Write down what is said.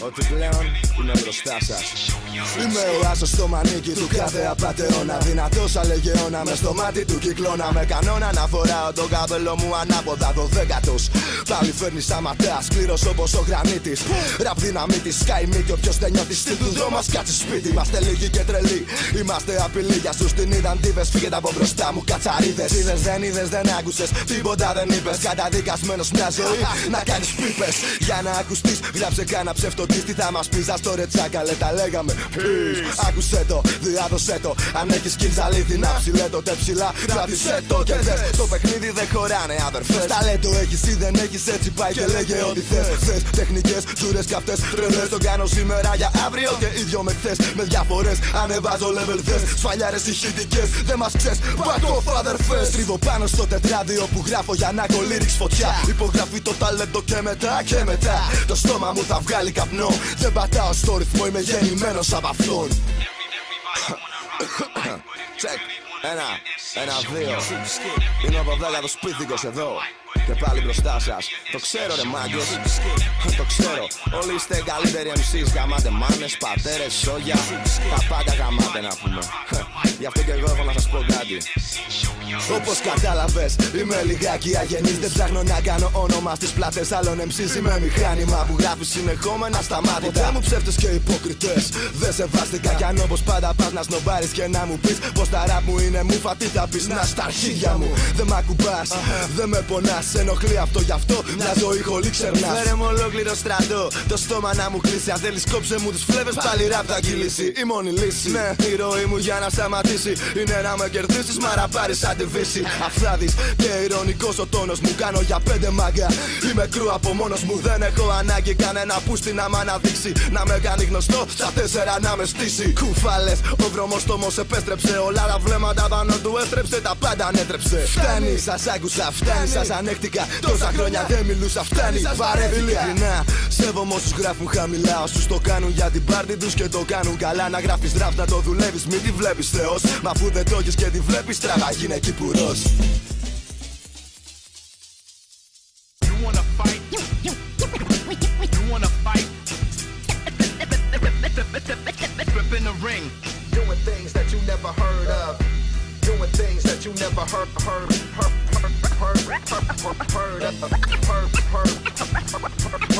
Ότι πλέον είναι μπροστά σας. Είμαι ο άσος στο μανίκι του κάθε απατεώνα Δυνατός αλεγεώνα μες στο μάτι του κυκλώνα. Με κανόνα να φοράω τον καπέλο μου ανάποδα δωδέκατος Πάλι φέρνει άματέα σκληρός όπως ο γρανίτης. Ραπ δυναμίτης, sky μύτη όποιος δεν νιώθει στυλ του δρόμου ας κάτσει σπίτι Είμαστε λίγοι και τρελοί, είμαστε απειλή Για στους την είδαν τίβες, φύγετε από μπροστά μου κατσαρίδες. Είδες δεν είδες δεν άκουσες, τίποτα δεν είπες. Καταδικασμένος μια ζωή να κάνεις πίπες. Για να ακουστείς, γράψε κάνα ψευτοτής Τι θα μας πεις, ας το ρετσάκα λε τα λέγαμε Peace. Άκουσέ το, διάδοσέ το. Αν έχεις skills αλήθινα ψηλέ το τε ψηλά. Κράτησέ το και δες Το παιχνίδι δεν χωράνε αδερφές. Ταλέντο έχεις ή δεν έχεις έτσι πάει και λέγε ό,τι θες Θες. Τεχνικές, τζούρες καυτές Τρελές το κάνω σήμερα για αύριο Και ίδιο με χθες. Με διαφορές Ανεβάζω level θες. Σφαλιάρες ηχητικές δεν μας ξέρεις. Back off αδερφές. Τρίβω πάνω στο τετράδιο που γράφω για να κολλήριξ φωτιά. Υπογραφεί το ταλέντο και μετά και μετά. Το στόμα μου θα βγάλει καπνό Δεν πατάω στο ρυθμό είμαι γεννημένος από αυτόν Check. Ένα, ένα, δύο. Είναι ο δωδέκατος πίθηκος εδώ. Και πάλι μπροστά σας. Το ξέρω ρε μάγκες. Το ξέρω. Όλοι είστε καλύτεροι MCs. Γαμάτε μάνες, πατέρες, σόγια. Τα πάντα γαμάτε να πούμε. Γι' αυτό και εγώ έχω να σας πω κάτι. Όπως κατάλαβες, είμαι λιγάκι αγενής. Δεν ψάχνω να κάνω όνομα στις πλάτες άλλων MCs Είμαι μηχάνημα που γράφει συνεχόμενα στα μάτια. Δεν μου ψεύτες και υποκριτές. Δεν σε βάστηκα κι αν όπως πάντα πας να σνομπάρεις και να μου πεις Πως τα ραπ μου είναι μουφα. Τι θα πεις να στα αρχίδια μου. Δεν μ' ακουμπάς, δεν με πονάς. Σε ενοχλεί αυτό γι' αυτό μια ζωή χολή ξερνάς Φέρε μου ολόκληρο στρατό, το στόμα να μου κλείσει. Αν θέλεις κόψε μου τις φλέβες πάλι ραπ θα κυλήσει. Η μόνη λύση, ναι, η ροή μου για να σταματήσει Είναι να με κερδίσεις μα να πάρεις σαν τη βύση. Αφράδης και ηρωνικός ο τόνος μου Κάνω για πέντε μάγκα Είμαι κρού από μόνος μου Δεν έχω ανάγκη κανένα πούστη να μ' αναδείξει Να με κάνει γνωστό στα τέσσερα να με στήσει. Κουφάλες ο βρωμός τόμος επέστρεψε. Όλα τα βλέμματα πάνω του έστρεψε Τα πάντα ανέτρεψε. Φτάνει. Σας άκουσα, φτάνει. Σας ανέχτηκα Τόσα χρόνια δεν μιλούσα, φτάνει. Βαρέθηκα. Ειλικρινά σέβομαι όσους γράφουν χαμηλά. Όσους το κάνουν για την πάρτι τους και το κάνουν καλά. Να γράφεις ραφ να το δουλεύεις μην τη βλέπεις θεός Μα αφού δεν το έχεις και τη βλέπεις τραβά γίνε κυπουρός You wanna fight? You wanna fight? Step in the ring. Doing things that you never heard of. Doing things that you never heard heard heard heard heard heard heard heard of. Heard heard